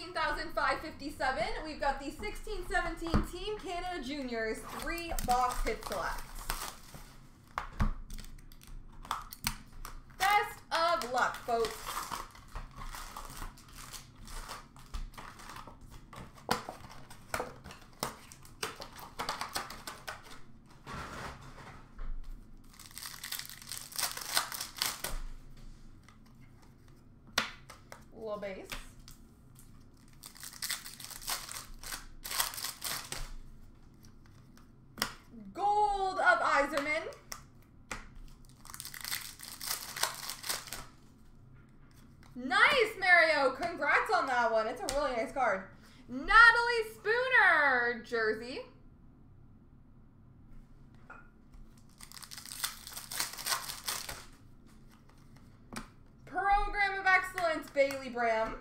13,557. We've got the 1617 Team Canada Juniors three box hit select. Best of luck, folks. Little base. Gold of Nice, Mario. Congrats on that one. It's a really nice card. Natalie Spooner jersey. Program of Excellence, Bailey Bram.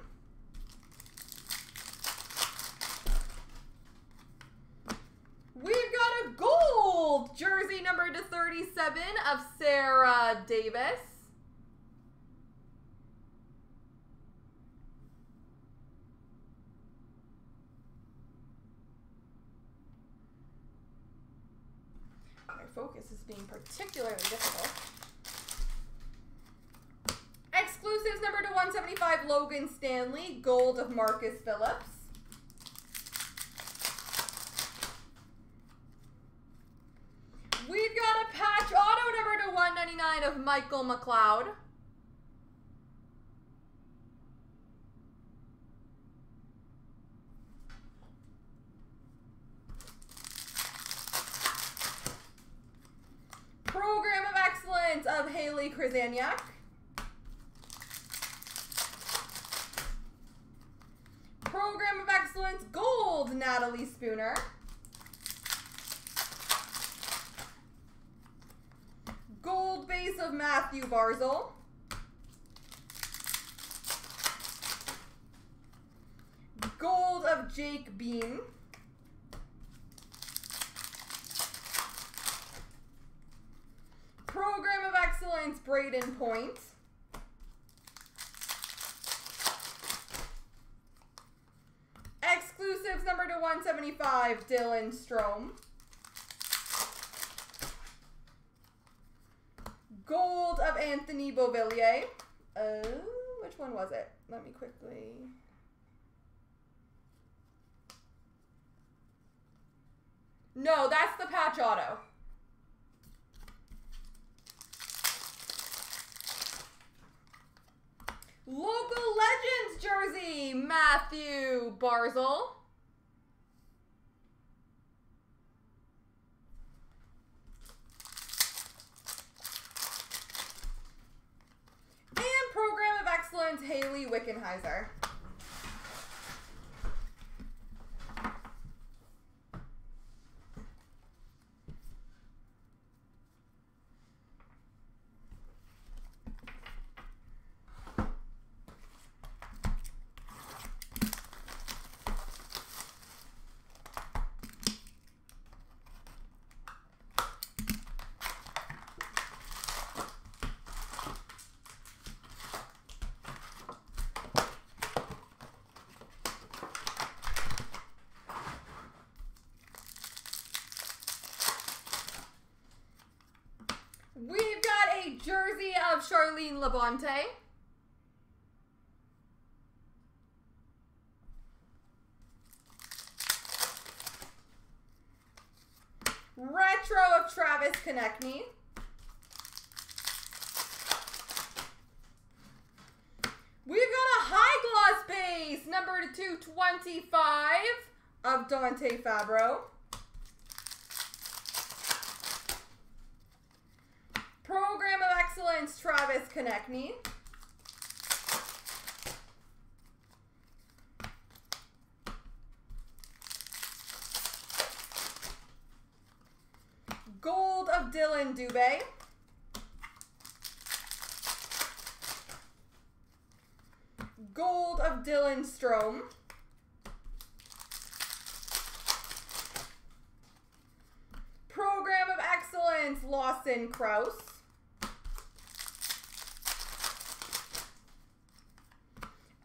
We've got a gold jersey number to 37 of Sarah Davis. My focus is being particularly difficult. Exclusives number to 175, Logan Stanley. Gold of Markus Phillips. We've got a patch auto number to 199 of Michael McLeod. Program of Excellence of Haley Krzyzaniak. Program of Excellence Gold, Natalie Spooner. Of Mathew Barzal. Gold of Jake Bean. Program of Excellence Brayden Point. Exclusives number to 175, Dylan Strome. Gold of Anthony Beauvillier. Oh, which one was it? Let me quickly. No, that's the patch auto. Local Legends jersey, Mathew Barzal. And Excellence, Hayley Wickenheiser. We've got a jersey of Charline Labonte. Retro of Travis Konecny. We've got a high gloss base, number 225 of Dante Fabro. Program of Excellence, Travis Konecny. Gold of Dylan Dubé. Gold of Dylan Strome. Program of Excellence, Lawson Crouse.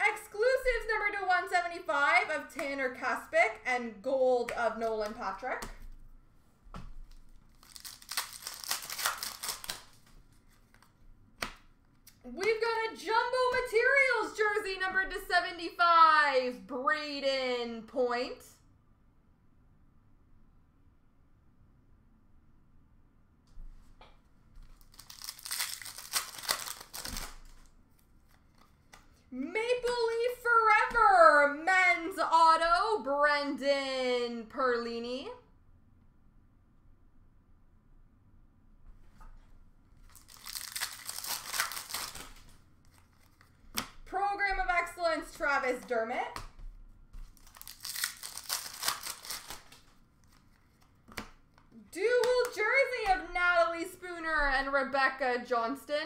Exclusives number to 175, Tanner Kaspick and gold of Nolan Patrick. We've got a Jumbo Materials jersey numbered to 75, Brayden Point. Excellence, Travis Dermott. Dual jersey of Natalie Spooner and Rebecca Johnston.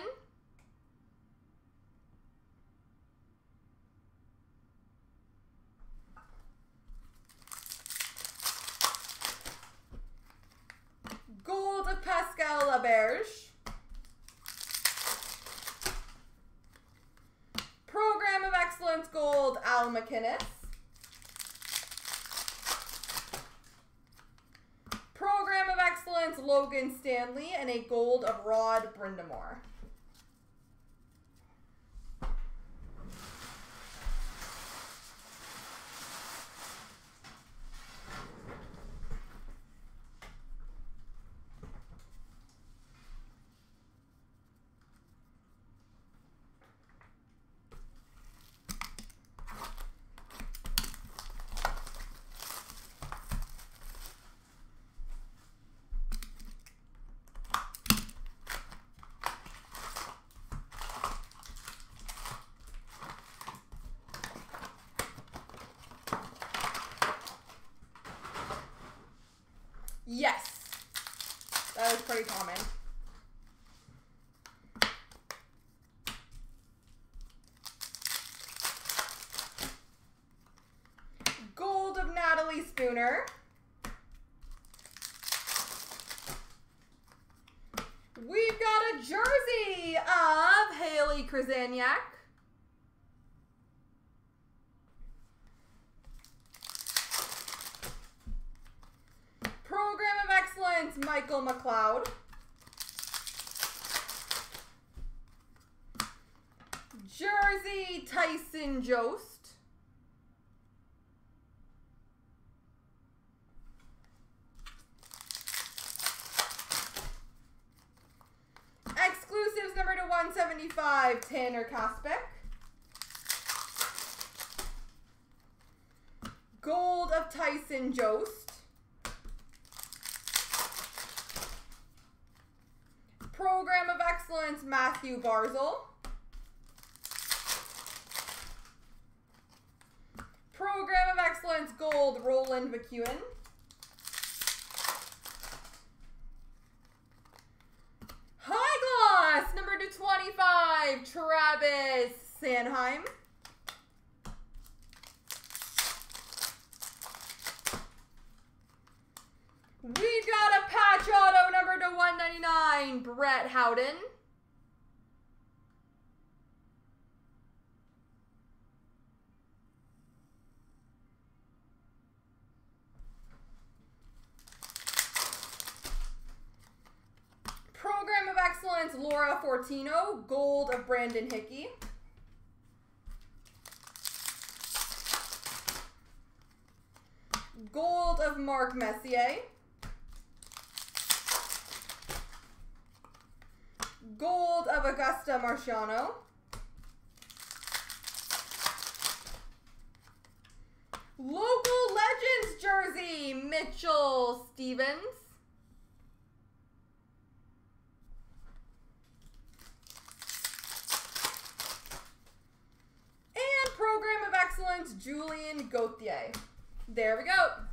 Gold of Pascal Laberge. Program of Excellence Gold, Program of Excellence, Logan Stanley, and a gold of Rod Brind'Amour. Yes. That was pretty common. Gold of Natalie Spooner. We've got a jersey of Haley Krzyzaniak. Program of Excellence, Michael McLeod. Jersey, Tyson Jost. Exclusives number to 175, Tanner Kaspick. Gold of Tyson Jost. Program of Excellence, Mathew Barzal. Program of Excellence, Gold, Roland McKeown. High Gloss, number to 25, Travis Sanheim. We got a patch auto number to 199, Brett Howden. Program of Excellence, Laura Fortino. Gold of Brandon Hickey. Gold of Mark Messier. Gold of Augusta Marciano. Local Legends jersey, Mitchell Stephens. And Program of Excellence, Julien Gauthier. There we go.